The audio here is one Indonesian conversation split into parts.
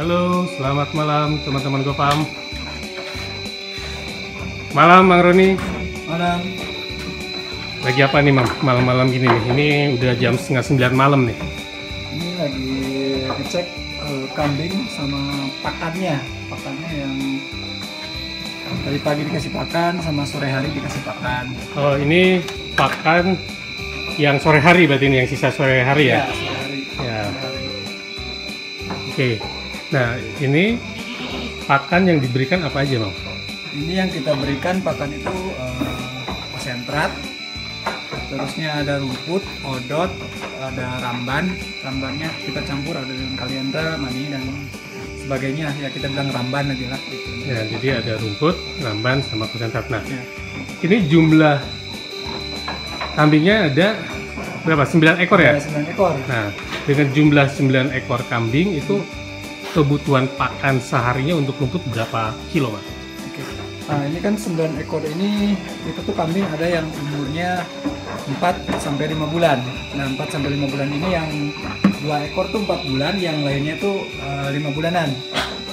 Halo, selamat malam teman-teman Gopam. Malam Bang Roni. Malam. Lagi apa nih Mam? Malam-malam gini nih. Ini udah jam setengah sembilan malam nih. Ini lagi ngecek eh, kambing sama pakannya. Pakannya yang tadi pagi dikasih pakan sama sore hari dikasih pakan. Oh ini pakan yang sore hari berarti ini yang sisa sore hari ya? sore hari. Ya. Sore hari. Oke. Nah ini pakan yang diberikan apa aja Mam? Ini yang kita berikan pakan itu eh, konsentrat. Terusnya ada rumput, odot, ada ramban. Rambannya kita campur ada dengan kaliandra, mani dan sebagainya. Ya kita bilang ramban aja lah. Gitu. Ya, jadi ada rumput, ramban, sama konsentrat. Nah, Ya. ini jumlah kambingnya ada berapa? 9 ekor ya? Ada 9 ekor. Nah, dengan jumlah 9 ekor kambing itu kebutuhan pakan seharinya untuk rumput berapa kilo? Oke. Nah, ini kan 9 ekor ini itu tuh kambing ada yang umurnya 4 sampai 5 bulan. Nah, 4 sampai 5 bulan ini yang dua ekor tuh 4 bulan, yang lainnya tuh eh, 5 bulanan.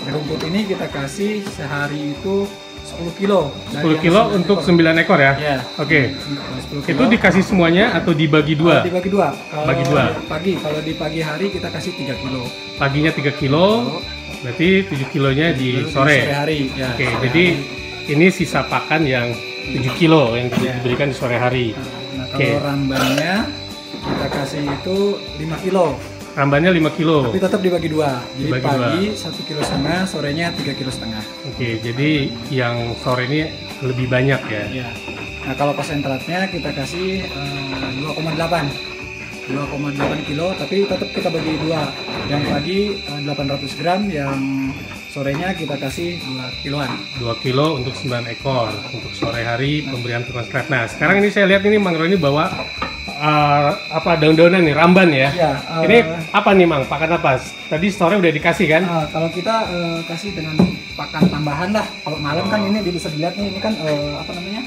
Rumput ini kita kasih sehari itu 10 kilo. 10 Dari yang kilo 9 untuk ekor. 9 ekor ya? Ya. Oke. 10 Itu kilo. dikasih semuanya atau dibagi dua? dibagi dua. Kalau Bagi dua. Pagi, kalau di pagi hari kita kasih 3 kilo. Paginya 3 kilo, berarti 7 kilonya di Lalu sore. hari. Ya, Oke, sore jadi hari. ini sisa pakan yang 7 kilo yang Ya. diberikan di sore hari. Nah, Oke. kalau rambannya kita kasih itu 5 kilo. Rambannya 5 kilo. Tapi tetap dibagi dua. Jadi Dibagi pagi satu kilo setengah, sorenya tiga kilo setengah. Oke, jadi yang sore ini lebih banyak ya. Ya. Nah kalau konsentratnya kita kasih eh, 2,8 2,8 kilo, tapi tetap kita bagi dua. Yang pagi eh, 800 gram, yang sorenya kita kasih 2 kiloan. 2 kilo untuk 9 ekor untuk sore hari pemberian konsentrat. Nah, sekarang ini saya lihat ini Mang Roni bawa uh, apa daun-daunan nih, ramban ya. Ya. eh, Ini apa nih Mang? Pakan apa? Tadi sore udah dikasih kan? Nah, kalau kita eh, kasih dengan pakan tambahan lah. Kalau malam kan ini bisa dilihat nih, ini kan eh, apa namanya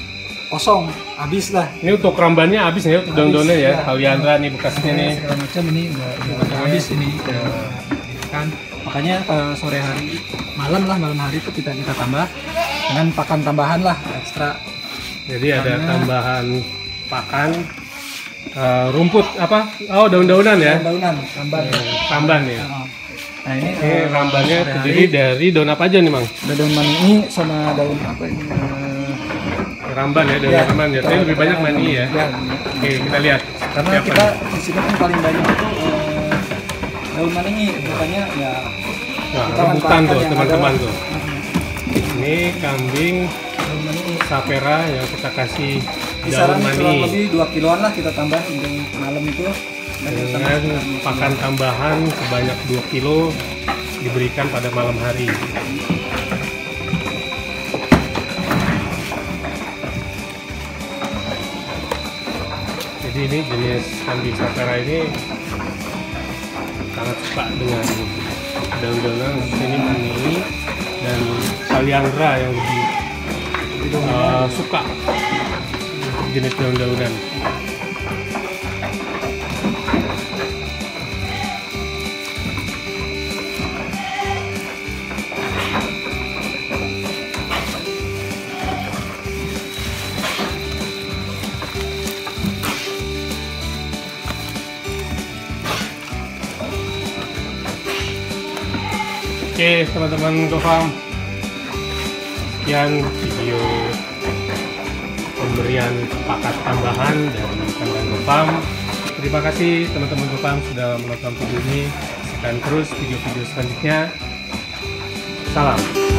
kosong, habis lah. Ini untuk rambannya habis nih, untuk Habis, daun-daunnya ya. ya. Kaliandra nih bekasnya nih. segala macam ini udah, udah habis ini udah kan makanya eh, sore hari malam lah malam hari itu kita kita tambah dengan pakan tambahan lah ekstra Jadi ada tambahan pakan uh, rumput apa? Oh, daun-daunan ya. daunan tambahan Tamban ya. nah ini Ini eh, rambannya terdiri dari daun apa aja nih, Mang? ada daun mani sama daun apa ini eh, Ramban ya, daun ya, ramban ya. Tapi lebih banyak mani ya. ya, Oke, kita lihat. karena Siapa kita di sini kan paling banyak itu eh, daun mani makanya ya Nah, kita rebutan tuh teman-teman tuh. Ini kambing sapera yang kita kasih kisaran kurang lebih 2 kiloan lah kita tambah untuk malam itu. Dengan sekitar 2 pakan tambahan sebanyak 2 kilo diberikan pada malam hari. Jadi ini jenis kambing sapera ini sangat suka dengan daun-daunan ini mani dan kaliandra yang lebih uh, suka jenis daun-daunan. Oke teman-teman GoFarm Sekian video pemberian pakat tambahan dari kandang GoFarm Terima kasih teman-teman GoFarm sudah menonton video ini. Saksikan terus video-video selanjutnya. Salam